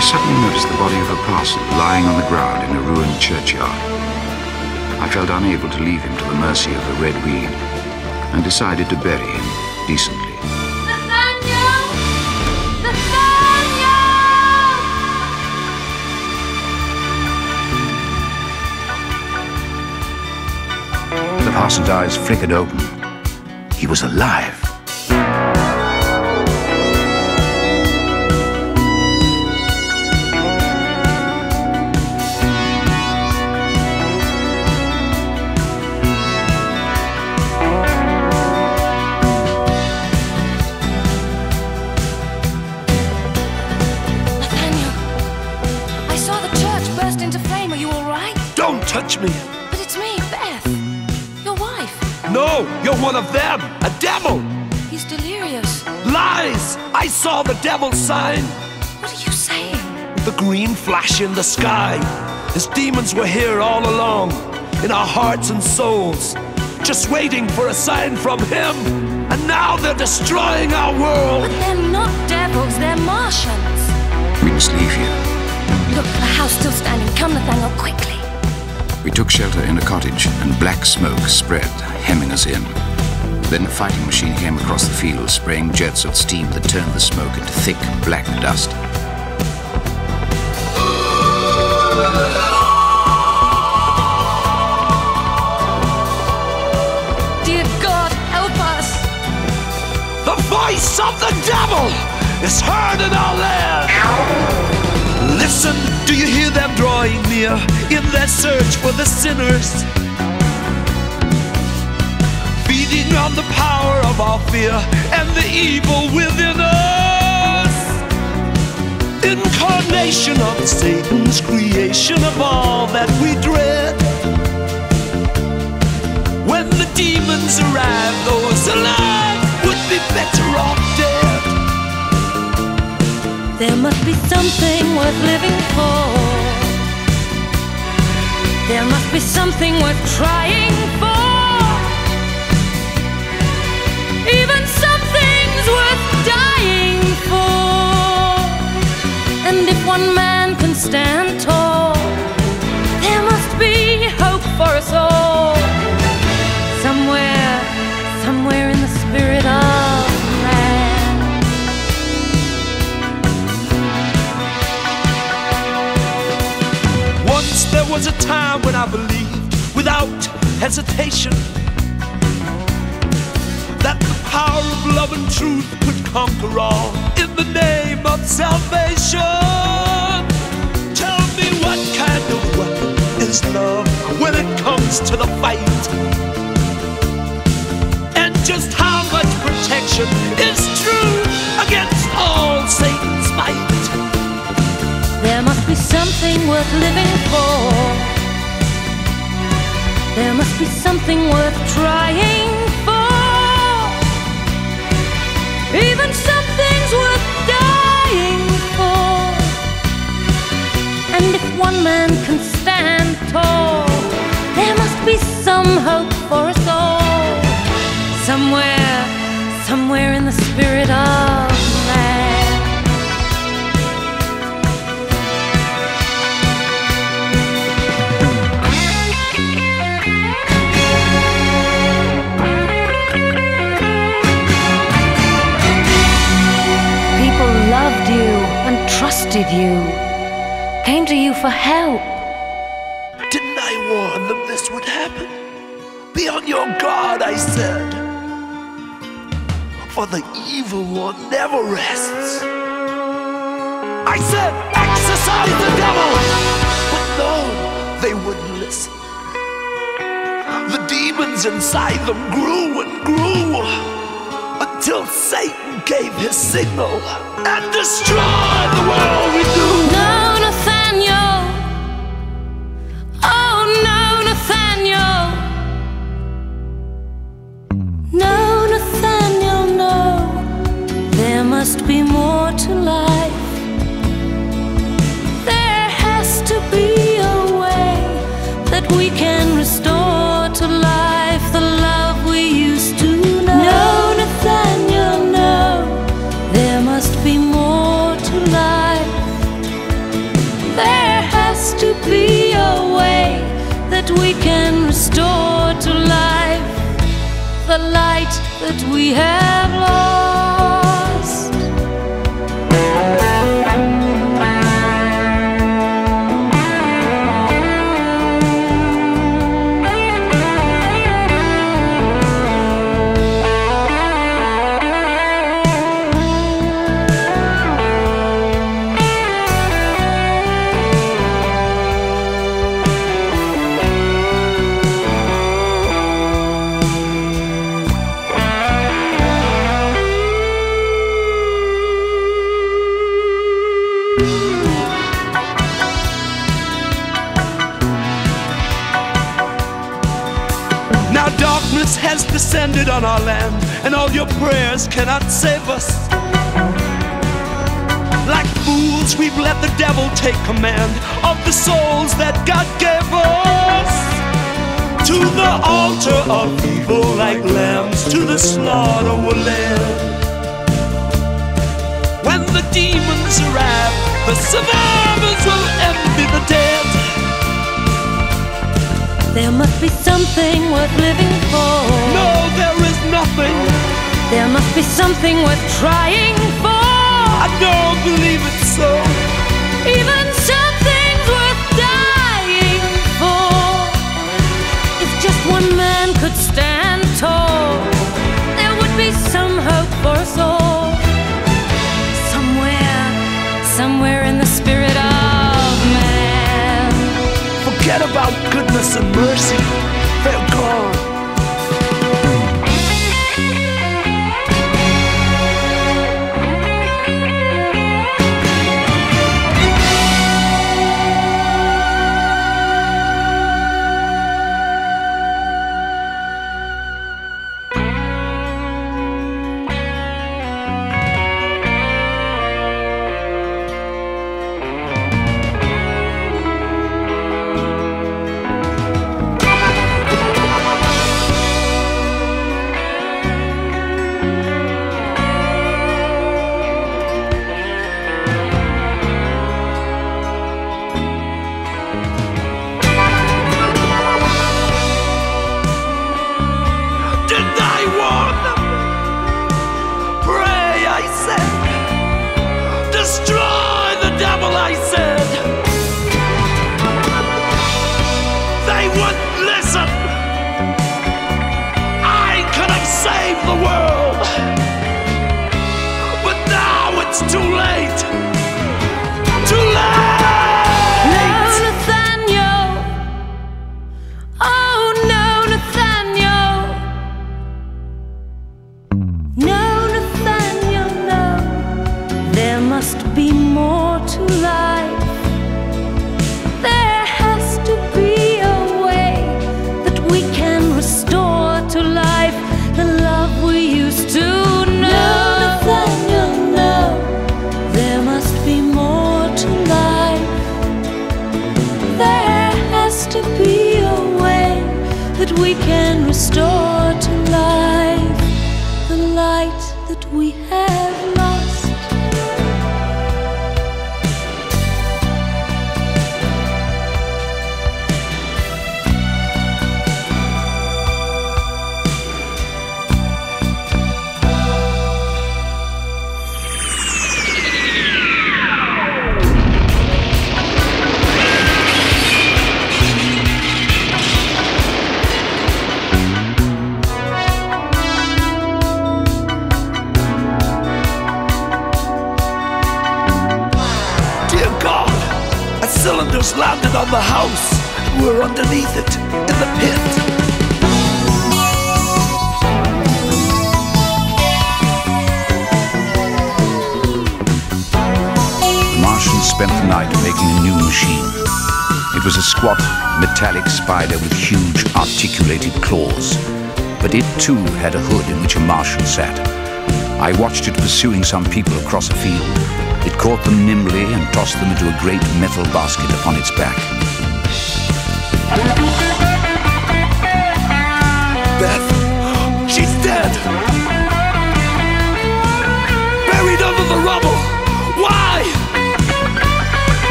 I suddenly noticed the body of a parson lying on the ground in a ruined churchyard. I felt unable to leave him to the mercy of the red weed and decided to bury him decently. The parson's eyes flickered open. He was alive. Touch me! But it's me, Beth. Your wife. No, you're one of them! A devil! He's delirious. Lies! I saw the devil sign! What are you saying? The green flash in the sky. His demons were here all along, in our hearts and souls, just waiting for a sign from him. And now they're destroying our world! But they're not devils, they're Martians. We must leave here. Look, the house still standing. Come, Nathaniel, quickly. We took shelter in a cottage, and black smoke spread, hemming us in. Then a fighting machine came across the field, spraying jets of steam that turned the smoke into thick, black dust. Dear God, help us. The voice of the devil is heard in our land. Listen, do you hear them drawing near uh, in their search for the sinners? Feeding on the power of our fear and the evil within us. Incarnation of Satan's creation of all that we dread. When the demons arrive, those alive would be better off dead. There must be something worth living for. There must be something worth trying for. Even some things worth dying for. And if one man can stand tall, time when I believed without hesitation that the power of love and truth could conquer all in the name of salvation. Tell me what kind of weapon is love when it comes to the fight? And just how much protection is true against all Satan's might? There must be something worth living for. There must be something worth trying for. Even some things worth dying for. And if one man can stand tall, there must be some hope for us all. Somewhere, somewhere in the spirit of you, came to you for help. Didn't I warn them this would happen? Be on your guard, I said. For the evil one never rests. I said, exorcise the devil! But no, they wouldn't listen. The demons inside them grew and grew until Satan gave his signal and destroyed the world we knew. No, the light that we have lost. Darkness has descended on our land, and all your prayers cannot save us. Like fools, we've let the devil take command of the souls that God gave us. To the altar of evil, like lambs, to the slaughter we're led. When the demons arrive, the survivors There must be something worth living for. No, there is nothing. There must be something worth trying for. I don't believe it so. Even something's about goodness mercy. Saved the world. But now it's too late. Cylinder's landed on the house. We're underneath it, in the pit. Spent the night making a new machine. It was a squat, metallic spider with huge, articulated claws. But it too had a hood in which a Martian sat. I watched it pursuing some people across a field. It caught them nimbly and tossed them into a great metal basket upon its back.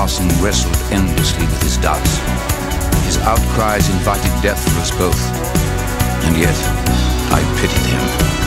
Parson wrestled endlessly with his doubts. His outcries invited death for us both, and yet I pitied him.